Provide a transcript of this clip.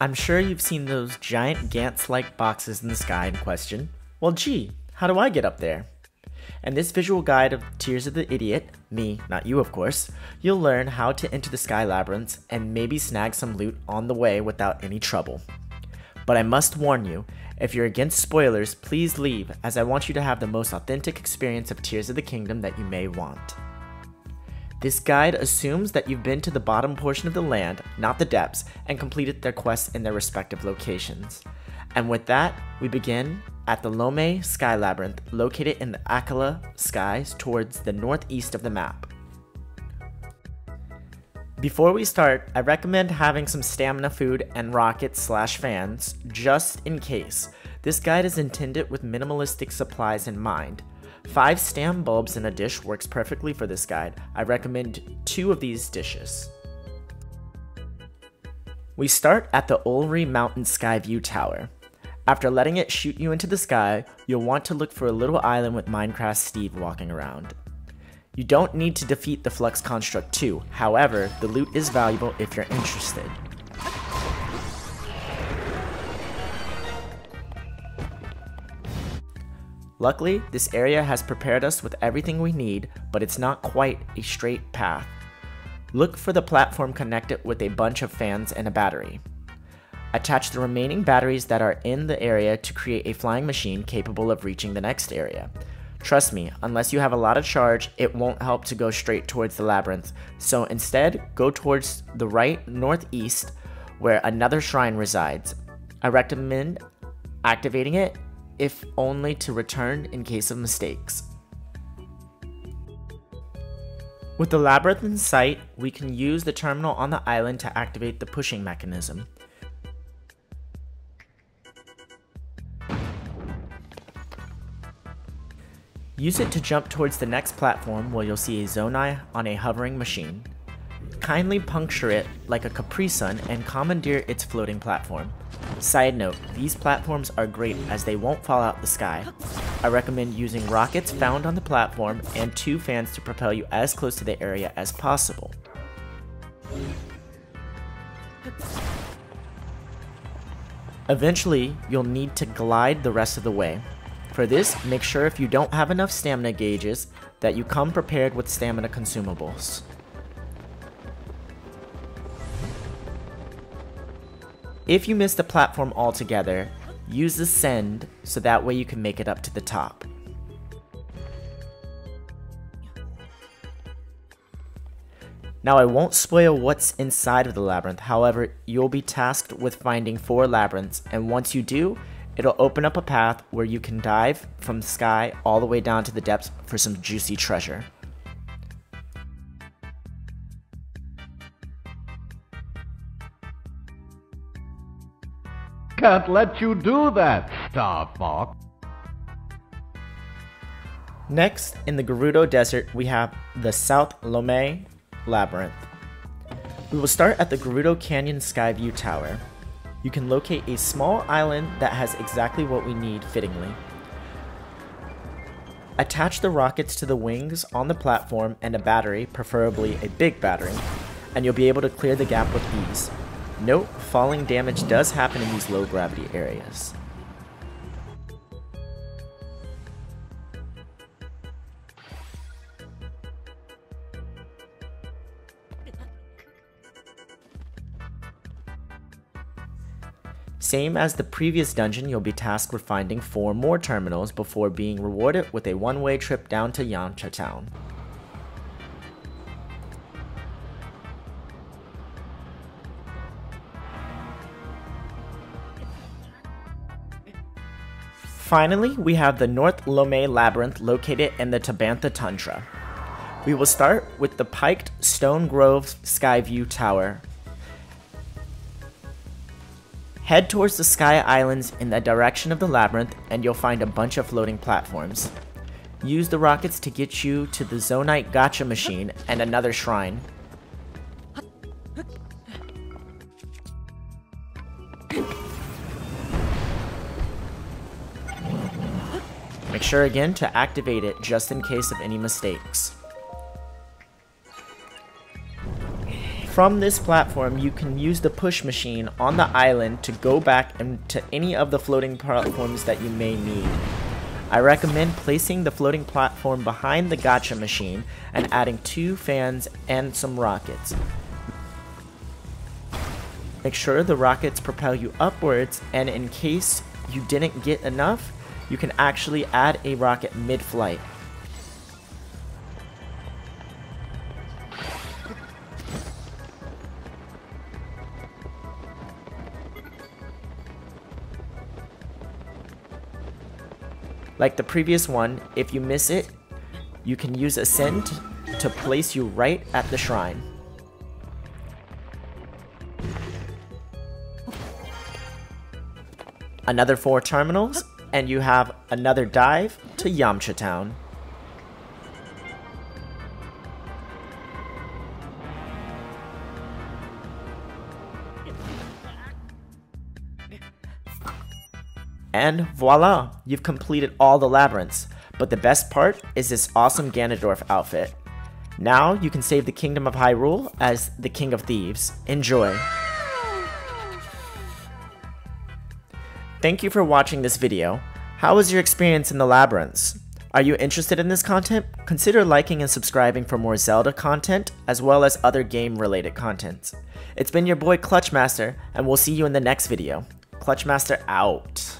I'm sure you've seen those giant Gantz like boxes in the sky in question. Well, gee, how do I get up there? In this visual guide of Tears of the Idiot, me, not you of course, you'll learn how to enter the Sky Labyrinths and maybe snag some loot on the way without any trouble. But I must warn you, if you're against spoilers, please leave as I want you to have the most authentic experience of Tears of the Kingdom that you may want. This guide assumes that you've been to the bottom portion of the land, not the depths, and completed their quests in their respective locations. And with that, we begin at the Lomei Sky Labyrinth, located in the Akkala skies towards the northeast of the map. Before we start, I recommend having some stamina food and rockets slash fans, just in case. This guide is intended with minimalistic supplies in mind. Five stem bulbs in a dish works perfectly for this guide. I recommend two of these dishes. We start at the Ulri Mountain Sky View Tower. After letting it shoot you into the sky, you'll want to look for a little island with Minecraft Steve walking around. You don't need to defeat the Flux Construct too, however, the loot is valuable if you're interested. Luckily, this area has prepared us with everything we need, but it's not quite a straight path. Look for the platform connected with a bunch of fans and a battery. Attach the remaining batteries that are in the area to create a flying machine capable of reaching the next area. Trust me, unless you have a lot of charge, it won't help to go straight towards the labyrinth, so instead, go towards the right northeast where another shrine resides. I recommend activating it if only to return in case of mistakes. With the labyrinth in sight, we can use the terminal on the island to activate the pushing mechanism. Use it to jump towards the next platform where you'll see a Zonai on a hovering machine. Kindly puncture it like a Capri Sun and commandeer its floating platform. Side note, these platforms are great as they won't fall out the sky. I recommend using rockets found on the platform and two fans to propel you as close to the area as possible. Eventually, you'll need to glide the rest of the way. For this, make sure if you don't have enough stamina gauges, that you come prepared with stamina consumables. If you miss the platform altogether, use Ascend so that way you can make it up to the top. Now I won't spoil what's inside of the labyrinth, however, you'll be tasked with finding four labyrinths, and once you do, it'll open up a path where you can dive from the sky all the way down to the depths for some juicy treasure. Can't let you do that, Star Fox. Next, in the Gerudo Desert, we have the South Lomei Labyrinth. We will start at the Gerudo Canyon Skyview Tower. You can locate a small island that has exactly what we need fittingly. Attach the rockets to the wings on the platform and a battery, preferably a big battery, and you'll be able to clear the gap with ease. Note, falling damage does happen in these low gravity areas. Same as the previous dungeon, you'll be tasked with finding 4 more terminals before being rewarded with a one-way trip down to Yamcha Town. Finally, we have the North Lomei Labyrinth located in the Tabantha Tundra. We will start with the piked Stone Grove Skyview Tower. Head towards the Sky Islands in the direction of the labyrinth and you'll find a bunch of floating platforms. Use the rockets to get you to the Zonite Gacha machine and another shrine. Make sure again to activate it just in case of any mistakes. From this platform, you can use the push machine on the island to go back into any of the floating platforms that you may need. I recommend placing the floating platform behind the gacha machine and adding two fans and some rockets. Make sure the rockets propel you upwards and in case you didn't get enough, you can actually add a rocket mid-flight. Like the previous one, if you miss it, you can use Ascend to place you right at the shrine. Another four terminals, and you have another dive to Yamcha Town. And voila, you've completed all the labyrinths. But the best part is this awesome Ganondorf outfit. Now you can save the Kingdom of Hyrule as the King of Thieves. Enjoy! Thank you for watching this video. How was your experience in the labyrinths? Are you interested in this content? Consider liking and subscribing for more Zelda content, as well as other game-related content. It's been your boy Clutchmaster, and we'll see you in the next video. Clutchmaster out.